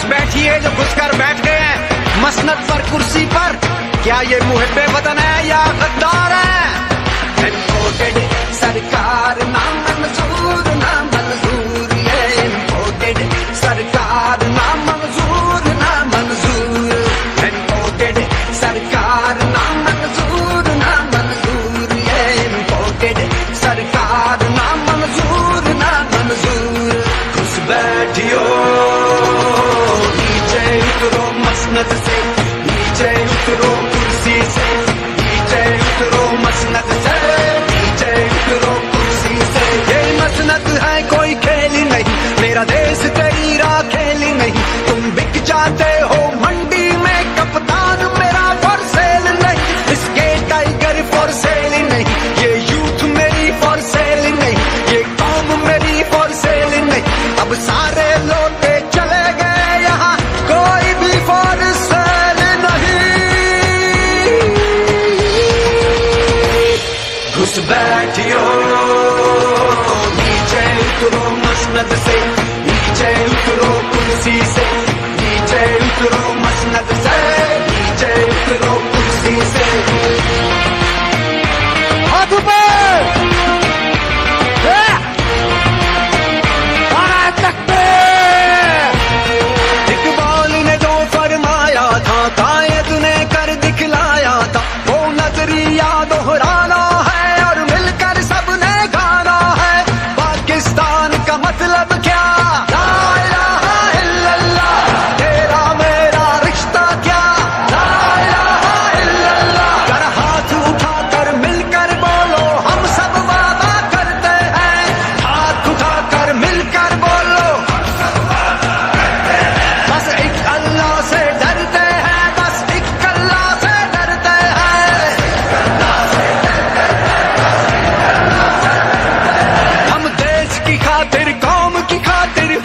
खुश बैठी है, जो घुस कर बैठ गए हैं। मसनत पर, कुर्सी पर। क्या ये मुहब्बे वतन है या गद्दार है? सरकार ना सरकार सरकार सरकार ना मंजूर बैठियो। दोहरा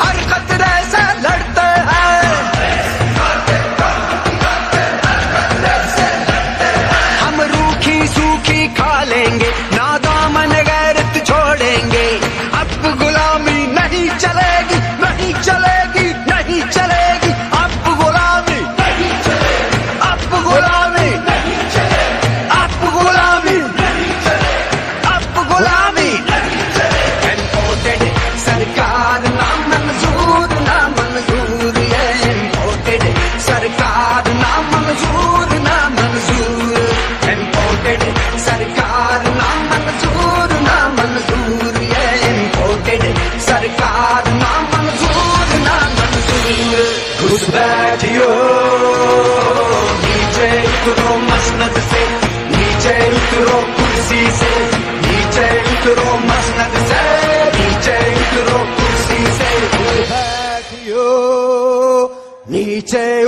Arca スだけよ20 más nadese Nichel tro kursise Nichel tro más nadese Nichel tro kursise Nichel